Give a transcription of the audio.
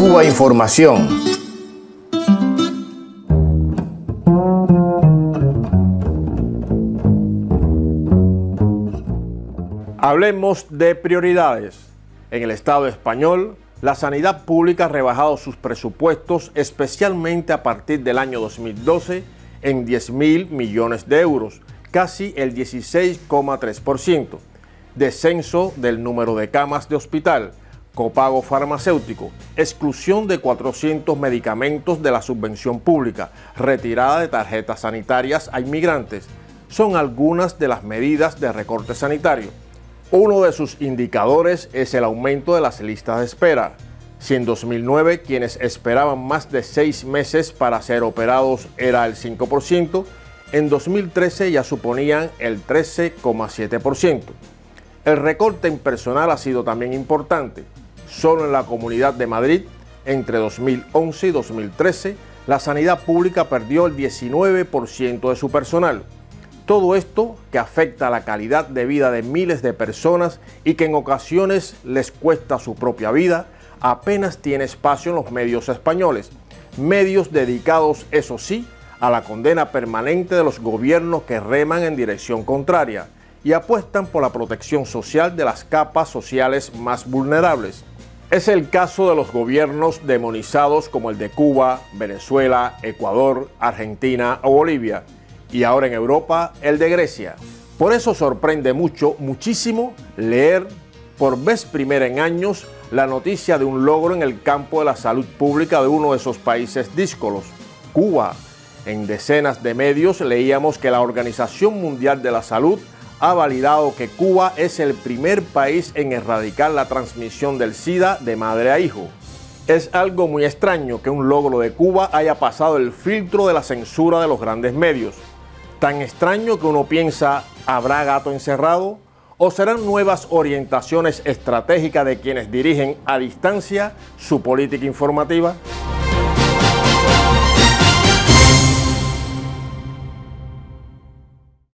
Cuba Información. Hablemos de prioridades. En el Estado español, la sanidad pública ha rebajado sus presupuestos, especialmente a partir del año 2012, en 10 mil millones de euros, casi el 16,3%. Descenso del número de camas de hospital, copago farmacéutico, exclusión de 400 medicamentos de la subvención pública, retirada de tarjetas sanitarias a inmigrantes, son algunas de las medidas de recorte sanitario. Uno de sus indicadores es el aumento de las listas de espera. Si en 2009 quienes esperaban más de seis meses para ser operados era el 5%, en 2013 ya suponían el 13,7%. El recorte en personal ha sido también importante. Solo en la Comunidad de Madrid, entre 2011 y 2013, la sanidad pública perdió el 19% de su personal. Todo esto que afecta a la calidad de vida de miles de personas y que en ocasiones les cuesta su propia vida, apenas tiene espacio en los medios españoles. Medios dedicados, eso sí, a la condena permanente de los gobiernos que reman en dirección contraria y apuestan por la protección social de las capas sociales más vulnerables. Es el caso de los gobiernos demonizados como el de Cuba, Venezuela, Ecuador, Argentina o Bolivia, y ahora en Europa el de Grecia. Por eso sorprende mucho, muchísimo, leer por vez primera en años la noticia de un logro en el campo de la salud pública de uno de esos países díscolos, Cuba. En decenas de medios leíamos que la Organización Mundial de la Salud ha validado que Cuba es el primer país en erradicar la transmisión del SIDA de madre a hijo. Es algo muy extraño que un logro de Cuba haya pasado el filtro de la censura de los grandes medios. Tan extraño que uno piensa, ¿habrá gato encerrado? ¿O serán nuevas orientaciones estratégicas de quienes dirigen a distancia su política informativa?